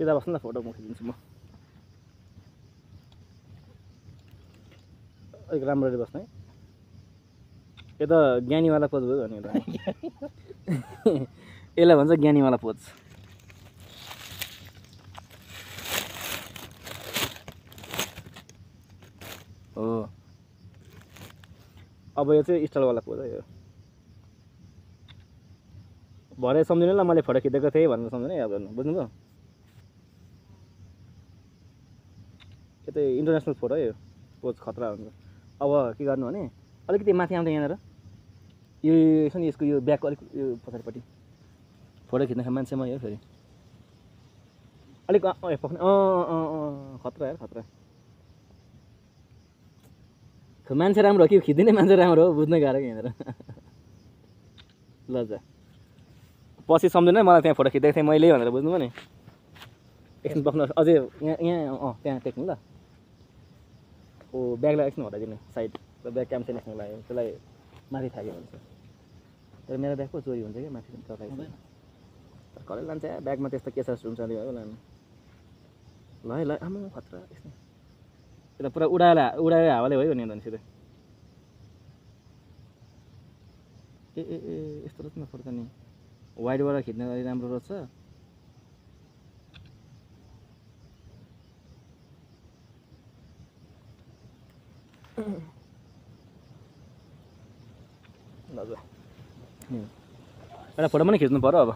सिधा बस्नु न फोटो म खिचिदिन्छु म अलिक राम्ररी बस्नु है यो त ज्ञानीवाला पोज भयो भने त यसलाई भन्छ ज्ञानीवाला पोज हो अब यो चाहिँ स्टाइलवाला पोज है यो भरे सम्झिनु ल मैले फोटो खिचेको थिएँ भनेर सम्झिनु है अब बुझ्नुभयो यो चाहिँ इन्टरनेसनल फोटो है यो पोज खतरा हुन्छ। अब के गर्नु भने अलिकति माथि आउँदा यहाँनिर। यो यो छ नि यसको यो ब्यागको अलिक यो पछाडिपट्टि। फोटो खिच्न खाने मान्छे म यो फेरि। अलिक अँ अँ अँ खतरा यार खतरा। मान्छे राम्रो हो कि खिचिदिने मान्छे राम्रो हो बुझ्नै गाह्रो यहाँनिर। ल जा। पछि सम्झिनु मलाई त्यहाँ फोटो खिचेको थिएँ मैले भनेर बुझ्नुभयो नि। एकछिन बस्नु अझै यहाँ यहाँ अँ त्यहाँ टेक्नु ल। ओ ब्यागलाई एकछिन हटाइदिनु साइड र ब्याग क्याम्सेन एकछिन लाग्यो त्यसलाई माथि थाक्यो भन्छ तर मेरो ब्याग पो चोरी हुन्छ क्या माथि चलाइ कसले लान्छ ब्यागमा त्यस्तो के छ हुन्छ हो लानु ल है ल आमा खतरा यस्तो। त्यसलाई पुरा उडाएर उडाएर हावाले भयो नि भने सिधै। ए ए ए यस्तो रहेछ न फोटो त नि। वाइडबाट खिच्न अलिक राम्रो रहेछ ल ल एउटा फोटो पनि खिच्नु पऱ्यो अब